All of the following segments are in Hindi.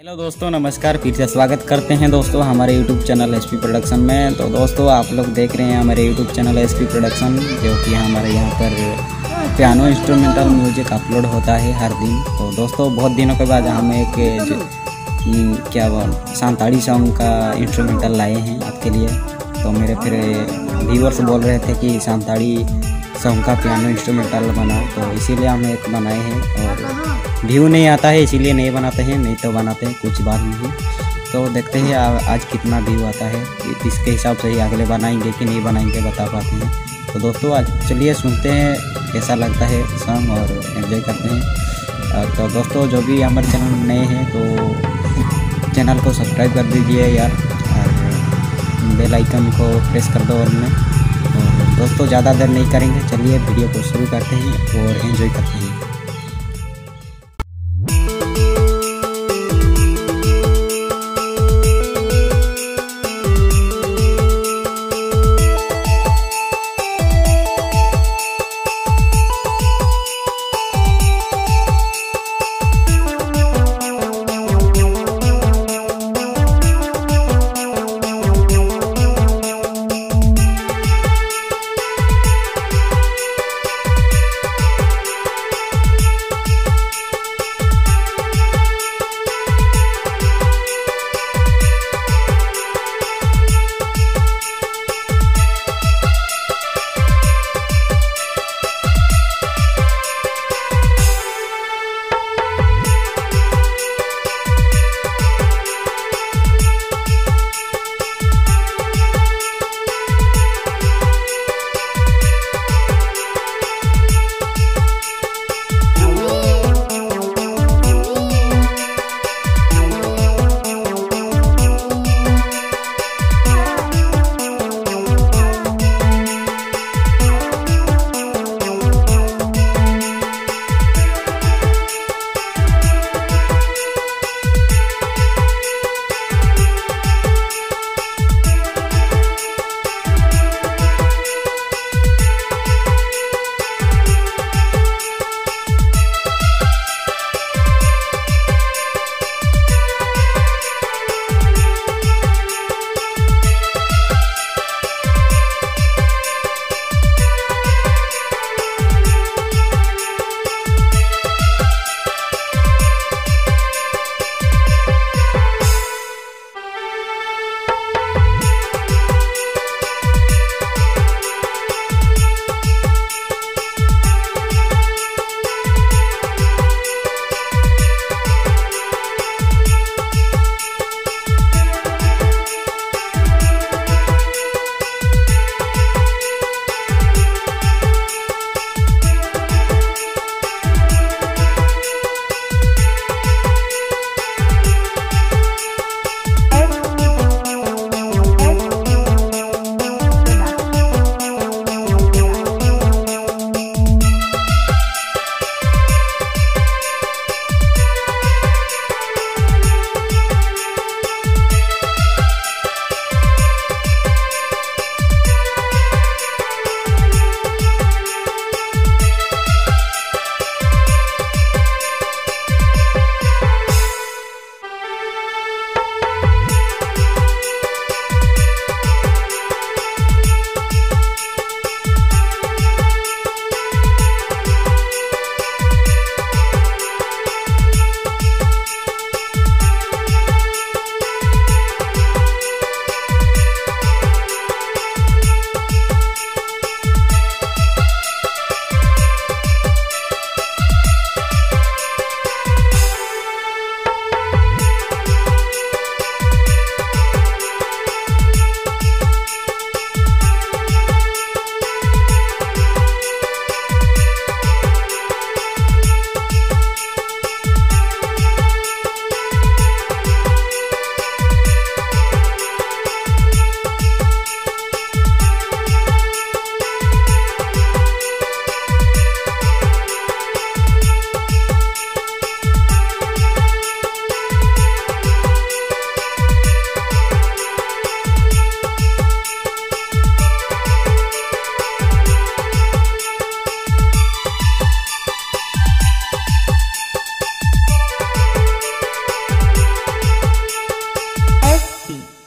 हेलो दोस्तों, नमस्कार, फिर से स्वागत करते हैं दोस्तों हमारे YouTube channel S P production में। तो दोस्तों, आप लोग देख रहे हैं हमारे YouTube channel S P production जो कि हमारे यहाँ पर पियानो इंस्ट्रूमेंटल म्यूज़िक अपलोड होता है हर दिन। तो दोस्तों, बहुत दिनों के बाद हम एक क्या सांताड़ी सॉन्ग का इंस्ट्रूमेंटल लाए हैं आपके लिए। तो मेरे फिर व्यूवर्स बोल रहे थे कि सांताड़ी सॉन्ग का पियानो इंस्ट्रूमेंटल बनाओ तो इसीलिए हम एक बनाए हैं और व्यू नहीं आता है, इसीलिए नहीं बनाते हैं, नहीं तो बनाते हैं, कुछ बात नहीं तो देखते हैं आज कितना व्यू आता है इसके हिसाब से ही अगले बनाएँगे कि नहीं बनाएँगे, बता पाते हैं। तो दोस्तों, आज चलिए सुनते हैं, कैसा लगता है सॉन्ग और एंजॉय करते हैं। तो दोस्तों, जो भी हमारे चैनल नए हैं तो चैनल को सब्सक्राइब कर दीजिए यार बेल आइकन को प्रेस कर दो और में। दोस्तों, ज़्यादा देर नहीं करेंगे। चलिए, वीडियो को शुरू करते हैं और एंजॉय करते हैं।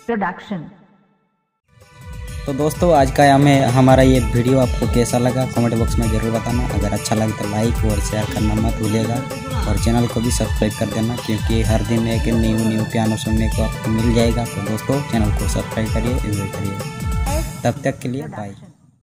Production. तो दोस्तों, आज का हमें हमारा ये वीडियो आपको कैसा लगा कमेंट बॉक्स में ज़रूर बताना। अगर अच्छा लगे तो लाइक और शेयर करना मत भूलिएगा। और चैनल को भी सब्सक्राइब कर देना, क्योंकि हर दिन एक न्यू न्यू पियानो सुनने को आपको मिल जाएगा। तो दोस्तों चैनल को सब्सक्राइब करिए एंजॉय करिए। तब तक के लिए बाय